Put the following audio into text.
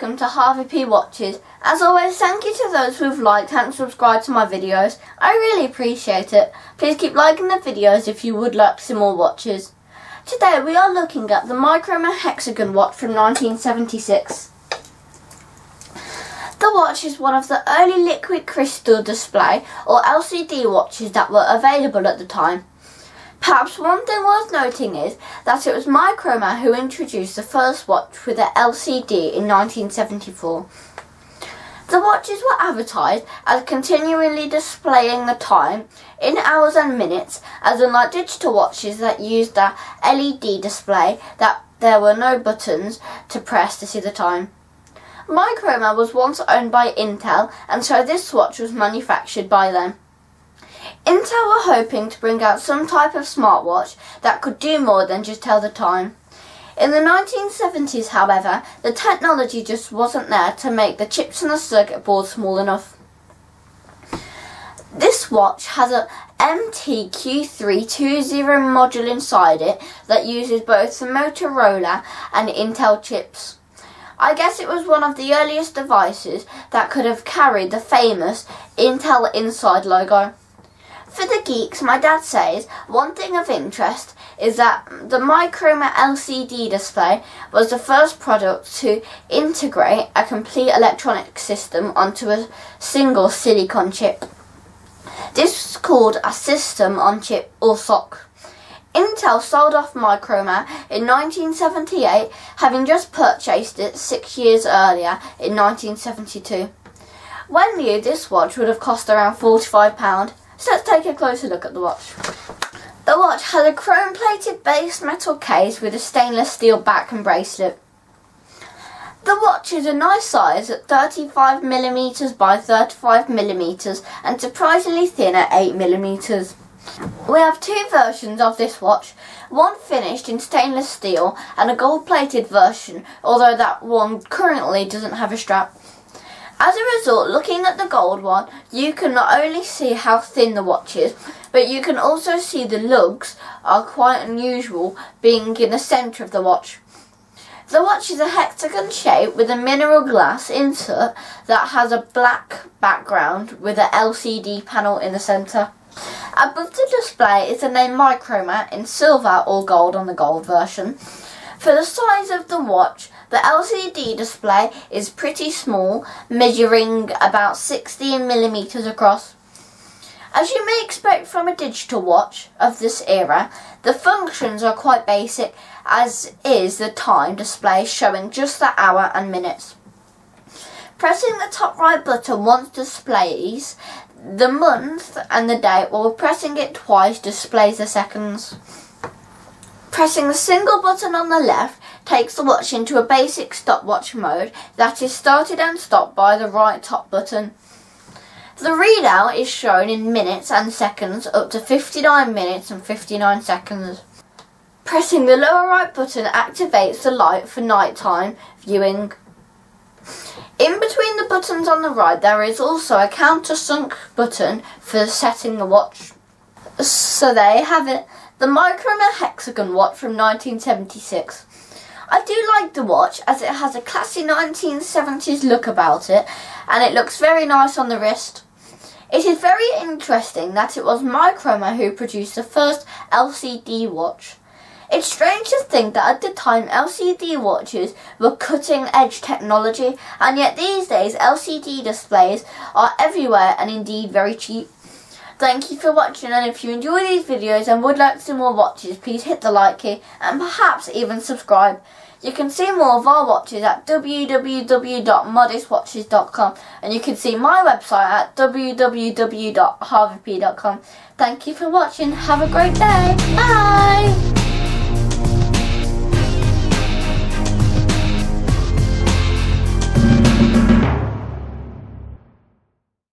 welcome to Harvey P Watches. As always, thank you to those who've liked and subscribed to my videos. I really appreciate it. Please keep liking the videos if you would like see more watches. Today we are looking at the Microma Hexagon watch from 1976. The watch is one of the early liquid crystal display or LCD watches that were available at the time. Perhaps one thing worth noting is that it was Microma who introduced the first watch with an LCD in 1974. The watches were advertised as continually displaying the time in hours and minutes, as unlike digital watches that used a LED display that there were no buttons to press to see the time. Microma was once owned by Intel and so this watch was manufactured by them. Intel were hoping to bring out some type of smartwatch that could do more than just tell the time. In the 1970s, however, the technology just wasn't there to make the chips in the circuit board small enough. This watch has a MTQ320 module inside it that uses both the Motorola and Intel chips. I guess it was one of the earliest devices that could have carried the famous Intel Inside logo. For the geeks, my dad says one thing of interest is that the Microma LCD display was the first product to integrate a complete electronic system onto a single silicon chip. This is called a system on chip or SoC. Intel sold off Microma in 1978, having just purchased it six years earlier in 1972. When new, this watch would have cost around £45 so let's take a closer look at the watch. The watch has a chrome plated base metal case with a stainless steel back and bracelet. The watch is a nice size at 35mm by 35mm and surprisingly thin at 8mm. We have two versions of this watch, one finished in stainless steel and a gold plated version, although that one currently doesn't have a strap. As a result, looking at the gold one, you can not only see how thin the watch is, but you can also see the lugs are quite unusual being in the centre of the watch. The watch is a hexagon shape with a mineral glass insert that has a black background with an LCD panel in the centre. Above the display is the name Microma in silver or gold on the gold version. For the size of the watch, the LCD display is pretty small, measuring about 16 millimeters across. As you may expect from a digital watch of this era, the functions are quite basic, as is the time display showing just the hour and minutes. Pressing the top right button once displays the month and the date, while pressing it twice displays the seconds. Pressing the single button on the left takes the watch into a basic stopwatch mode that is started and stopped by the right top button. The readout is shown in minutes and seconds up to 59 minutes and 59 seconds. Pressing the lower right button activates the light for nighttime viewing. In between the buttons on the right there is also a countersunk button for setting the watch. So there you have it. The Microma Hexagon watch from 1976. I do like the watch as it has a classy 1970s look about it and it looks very nice on the wrist. It is very interesting that it was Microma who produced the first LCD watch. It's strange to think that at the time LCD watches were cutting edge technology and yet these days LCD displays are everywhere and indeed very cheap. Thank you for watching and if you enjoy these videos and would like to see more watches please hit the like key and perhaps even subscribe. You can see more of our watches at www.modestwatches.com and you can see my website at www.harveyp.com. Thank you for watching. Have a great day. Bye.